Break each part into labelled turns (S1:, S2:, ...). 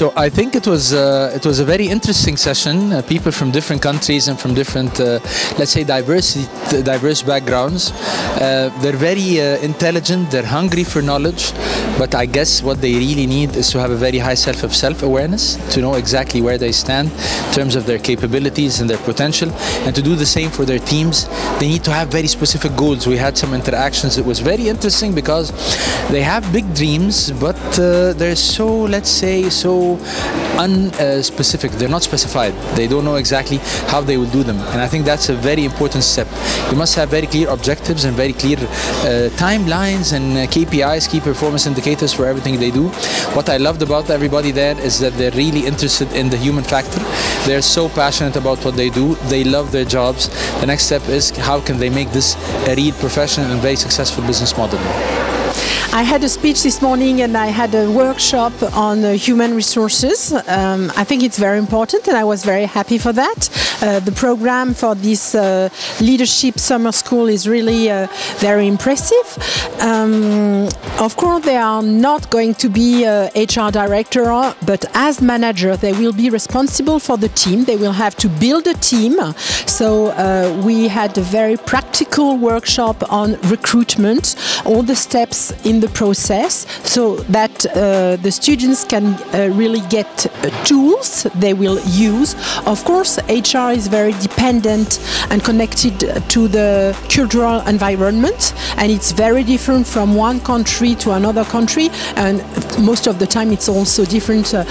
S1: So I think it was uh, it was a very interesting session. Uh, people from different countries and from different, uh, let's say, diversity, diverse backgrounds. Uh, they're very uh, intelligent. They're hungry for knowledge, but I guess what they really need is to have a very high self of self awareness to know exactly where they stand in terms of their capabilities and their potential, and to do the same for their teams. They need to have very specific goals. We had some interactions. It was very interesting because they have big dreams, but uh, they're so, let's say, so unspecific. They're not specified. They don't know exactly how they will do them. And I think that's a very important step. You must have very clear objectives and very clear uh, timelines and uh, KPIs, key performance indicators for everything they do. What I loved about everybody there is that they're really interested in the human factor. They're so passionate about what they do. They love their jobs. The next step is how can they make this a real professional and very successful business model.
S2: I had a speech this morning and I had a workshop on uh, human resources. Um, I think it's very important and I was very happy for that. Uh, the program for this uh, leadership summer school is really uh, very impressive. Um, of course, they are not going to be HR director, but as manager, they will be responsible for the team. They will have to build a team. So uh, we had a very practical workshop on recruitment, all the steps in the process so that uh, the students can uh, really get uh, tools they will use. Of course, HR is very dependent and connected to the cultural environment, and it's very different from one country to another country, and most of the time it's also different uh,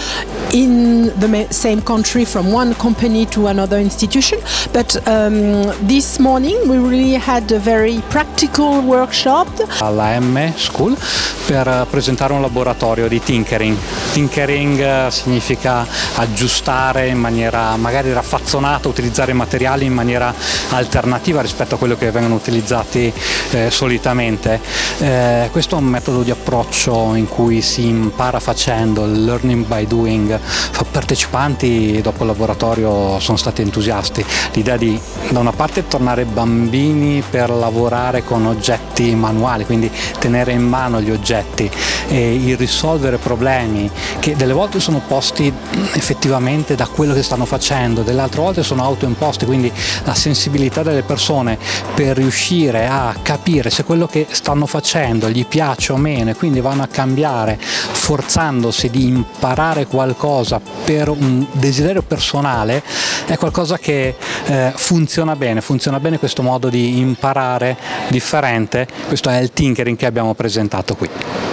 S2: in the same country from one company to another institution. But um, this morning we really had a very practical workshop.
S3: Alla M School per presentare un laboratorio di tinkering. Tinkering eh, significa aggiustare in maniera magari raffazzonata, utilizzare materiali in maniera alternativa rispetto a quello che vengono utilizzati eh, solitamente. Eh, questo è un metodo di approccio in cui si impara facendo, il learning by doing. Partecipanti dopo il laboratorio sono stati entusiasti. L'idea di da una parte tornare bambini per lavorare con oggetti manuali, quindi tenere in mano gli oggetti e il risolvere problemi che delle volte sono posti effettivamente da quello che stanno facendo, delle altre volte sono autoimposti, quindi la sensibilità delle persone per riuscire a capire se quello che stanno facendo gli piace o meno e quindi vanno a cambiare forzandosi di imparare qualcosa per un desiderio personale è qualcosa che eh, funziona bene, funziona bene questo modo di imparare differente, questo è il tinkering che abbiamo presentato qui.